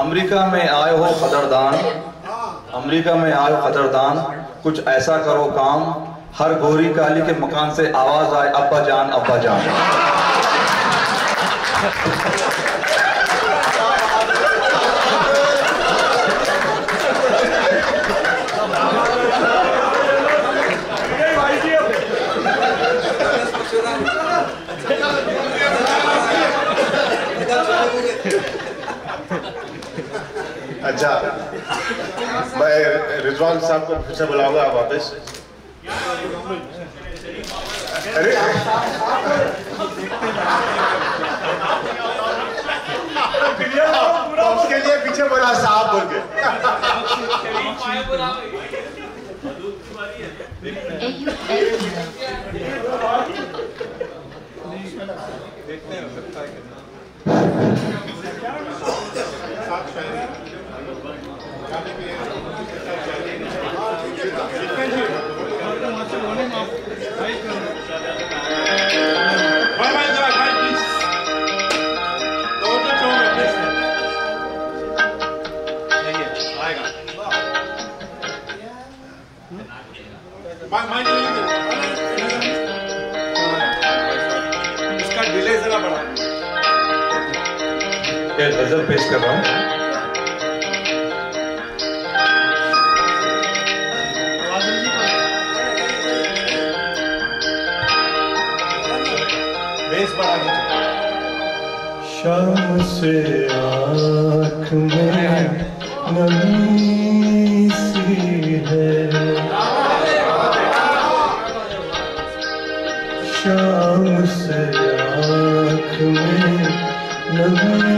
امریکہ میں آئے ہو قدردان، امریکہ میں آئے ہو قدردان، کچھ ایسا کرو کام، ہر گوری کالی کے مکان سے آواز آئے، ابا جان ابا جان اچھا میں رضوان صاحب کو پھر سے بلاؤں گا واپس۔ ارے۔ اس کے لیے پیچھے بولا صاحب بول کے اس ایک غزل پیش کر رہا ہوں شام سے آنکھ میں نمی سی ہے۔ شام سے آنکھ میں نمی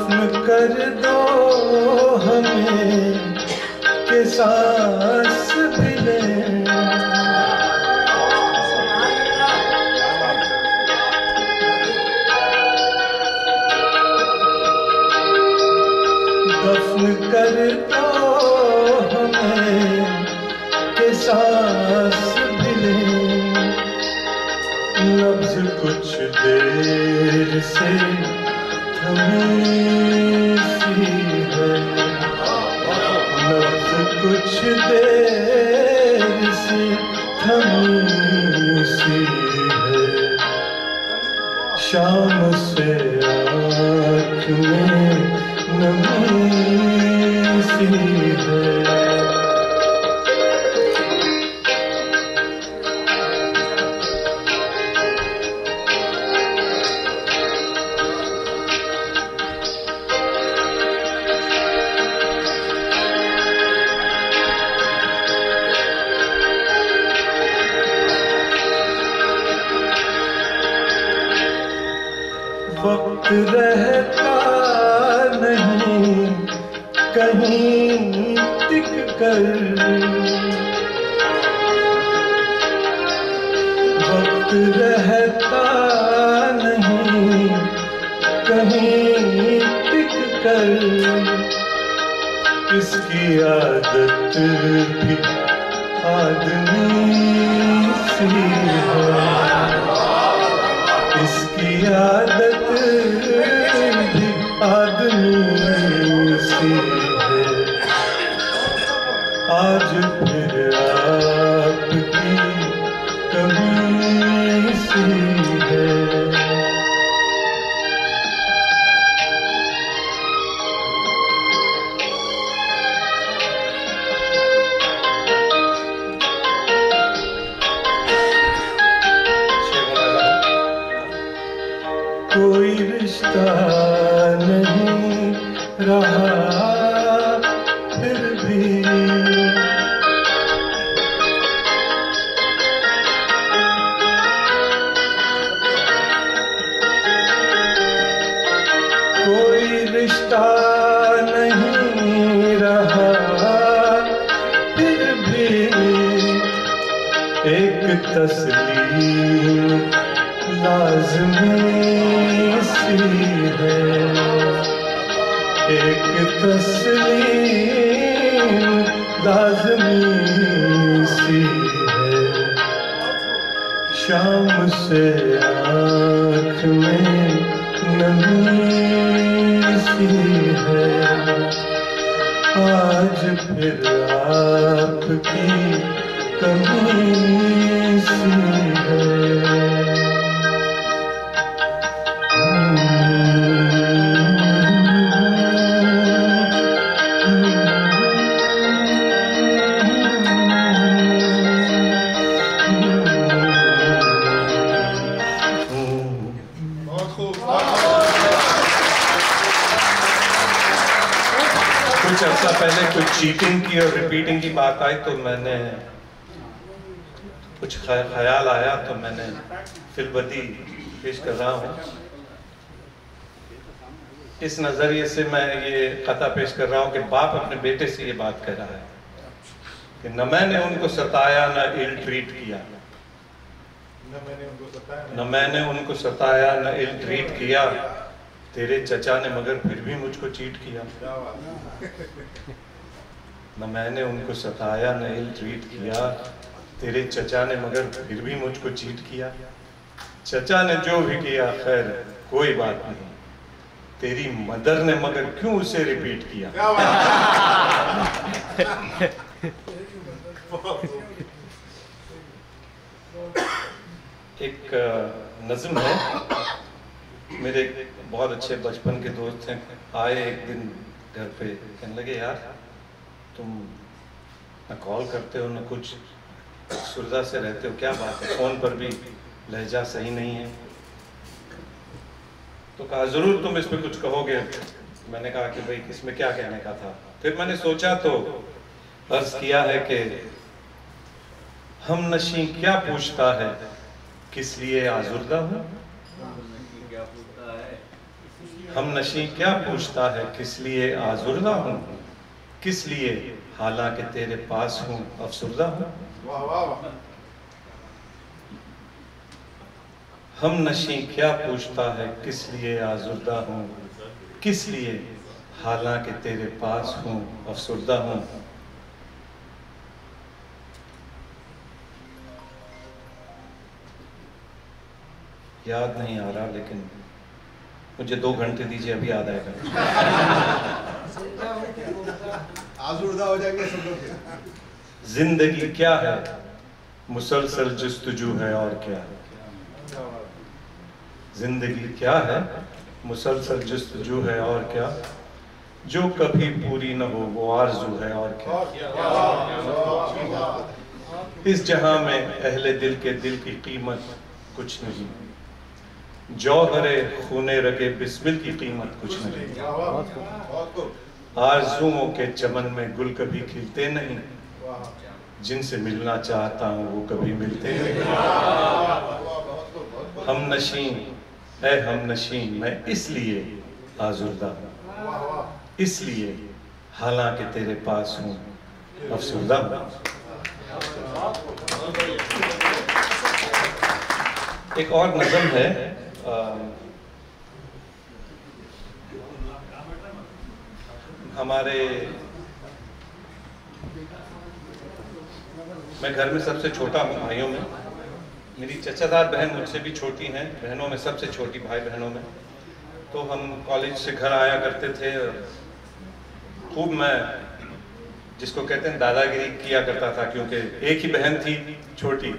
سی کر دو ہمیں، کہ سانس بھی لیں دفن کر دو ہمیں، کہ سانس بھی لیں لفظ کچھ دیر سے تھمی سی ہے لفظ کچھ دیر سے وقت رہتا نہیں، کہیں ٹک کر۔ وقت رہتا نہیں، کہیں ٹک کر۔ اس کی عادت بھی آدمی سی ہے۔ عادت بھی آدمی سی آج پھر آپ کی کمی سی کوئی رشتہ نہیں رہا پھر بھی کوئی رشتہ نہیں رہا پھر بھی ایک تسلیم لازمی سی ہے۔ ایک تسلیم لازمی سی ہے۔ شام سے آنکھ میں نمی سی ہے۔ آج پھر آپ کی کمی سی ہے۔ عرصہ پہلے کچھ چیٹنگ کی اور ریپیٹنگ کی بات آئی تو میں نے کچھ خیا- خیال آیا تو میں نے فلبدی پیش کر رہا ہوں۔ اس نظریے سے میں یہ خطا پیش کر رہا ہوں کہ باپ اپنے بیٹے سے یہ بات کہہ رہا ہے کہ نہ میں نے ان کو ستایا نہ ایل ٹریٹ کیا۔ نہ میں نے ان کو ستایا۔ نہ میں نے ان کو ستایا نہ ایل ٹریٹ کیا۔ تیرے چچا نے مگر پھر بھی مجھ کو چیٹ کیا۔ نہ میں نے ان کو ستایا نہ ایل ٹریٹ کیا۔ تیرے چچا نے مگر پھر بھی مجھ کو چیٹ کیا۔ چچا نے جو بھی کیا خیر کوئی بات نہیں۔ تیری مدر نے مگر کیوں اسے ریپیٹ کیا؟ ایک نظم ہے۔ میرے بہت اچھے بچپن کے دوست ہیں۔ آئے ایک دن گھر پہ کہنے لگے، یار، تم نہ کال کرتے ہو نہ کچھ سردہ سے رہتے ہو، کیا بات ہے؟ فون پر بھی لہجہ صحیح نہیں ہے۔ تو کہا، ضرور تم اس پہ کچھ کہو گے۔ میں نے کہا کہ بھائی، اس میں کیا کہنے کا تھا؟ پھر میں نے سوچا تو عرض کیا ہے کہ ہم نشیں کیا پوچھتا ہے، کس لیے آزردہ ہوں؟ ہم نشیں کیا پوچھتا ہے کس لیے آزردہ ہوں؟ کس لیے حالانکہ تیرے پاس ہوں افسردہ ہوں؟ ہم نشیں کیا پوچھتا ہے کس لیے آزردہ ہوں؟ کس لیے حالانکہ تیرے پاس ہوں افسردہ ہوں؟ یاد نہیں آ رہا لیکن مجھے دو گھنٹے دیجیے ابھی یاد آئے گا۔ سب لوگ۔ زندگی کیا ہے؟ مسلسل جستجو ہے اور کیا؟ زندگی کیا ہے؟ مسلسل جستجو ہے اور کیا؟ جو کبھی پوری نہ ہو وہ آرزو ہے اور کیا؟ اس جہاں میں اہل دل کے دل کی قیمت کچھ نہیں۔ جوہر خون رگے بسمل کی قیمت کچھ نہیں۔ بہت آرزوؤں کے چمن میں گل کبھی کھلتے نہیں۔ جن سے ملنا چاہتا ہوں وہ کبھی ملتے نہیں۔ ہم نشین، اے ہم نشین، میں اس لیے آزردہ ہوں۔ اس لیے حالانکہ تیرے پاس ہوں، افسردہ ہوں۔ ایک اور نظم ہے۔ ہمارے میں گھر میں سب سے چھوٹا ہوں، بھائیوں میں۔ میری چچا دار بہن مجھ سے بھی چھوٹی ہیں، بہنوں میں سب سے چھوٹی بھائی بہنوں میں۔ تو ہم کالج سے گھر آیا کرتے تھے۔ خوب میں جس کو کہتے ہیں دادا گیری کیا کرتا تھا، کیونکہ ایک ہی بہن تھی، چھوٹی۔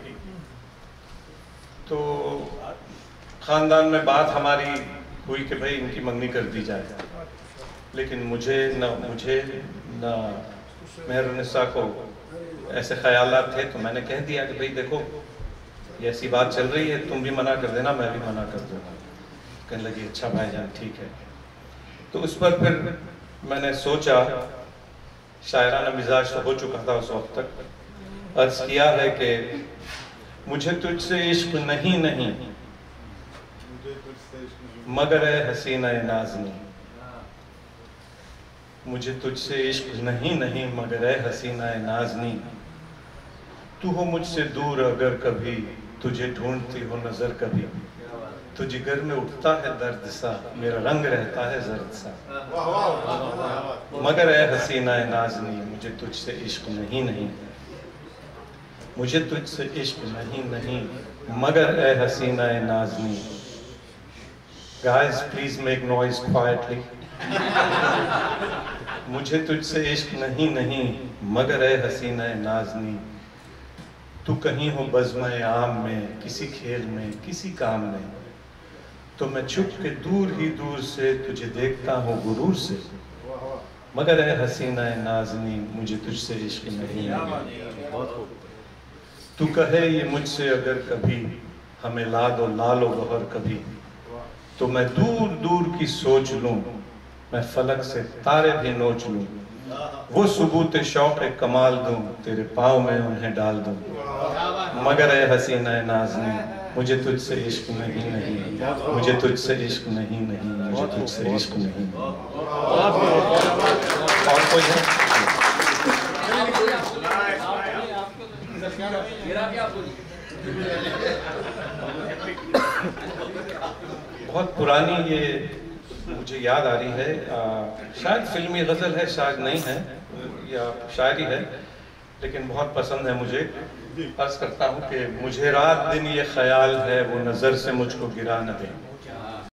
تو خاندان میں بات ہماری ہوئی کہ بھائی ان کی منگنی کر دی جائے۔ لیکن مجھے نہ مجھے نہ مہر النساء کو ایسے خیالات تھے تو میں نے کہہ دیا کہ بھائی دیکھو، یہ ایسی بات چل رہی ہے، تم بھی منع کر دینا، میں بھی منع کر دوں گا کہنے لگی اچھا بھائی جان، ٹھیک ہے۔ تو اس پر پھر میں نے سوچا، شاعرانہ مزاج تو ہو چکا تھا اس وقت تک۔ عرض کیا ہے کہ مجھے تجھ سے عشق نہیں نہیں مجھے کچھ سے عشق نہیں۔ مگر اے حسینہ نازنی، مجھے تجھ سے عشق نہیں نہیں، مگر اے حسینہ نازنی۔ تو ہو مجھ سے دور اگر کبھی، تجھے ڈھونڈتی ہو نظر کبھی۔ تو جگر میں اٹھتا ہے درد سا، میرا رنگ رہتا ہے زرد سا۔ مگر اے حسینہ نازنی، مجھے تجھ سے عشق نہیں نہیں۔ مجھے تجھ سے عشق نہیں نہیں۔ مگر اے حسینہ Nazni guys please make noise quietly مجھے تجھ سے عشق نہیں نہیں مگر اے حسینہ نازنی تو کہیں ہو بزمہ عام میں کسی کھیل میں کسی کام میں تو میں چھپ کے دور ہی دور سے تجھے دیکھتا ہوں غرور سے مگر اے حسینہ نازنی مجھے تجھ سے عشق نہیں تو کہے یہ مجھ سے اگر کبھی ہمیں لا دو لال و گہر کبھی تو میں دور دور کی سوچ لوں، میں فلک سے تارے بھی نوچ لوں۔ وہ ثبوت شوق کمال دوں، تیرے پاؤں میں انہیں ڈال دوں۔ مگر اے حسینہ نازنی مجھے تجھ سے عشق نہیں نہیں۔ مجھے تجھ سے عشق نہیں نہیں۔ مجھے تجھ سے عشق نہیں۔ اور کوئی ہے؟ بہت پرانی یہ مجھے یاد آ رہی ہے۔ شاید فلمی غزل ہے، شاید نہیں ہے، یا شاعری ہے، لیکن بہت پسند ہے مجھے۔ عرض کرتا ہوں کہ مجھے رات دن یہ خیال ہے، وہ نظر سے مجھ کو گرا نہ دیں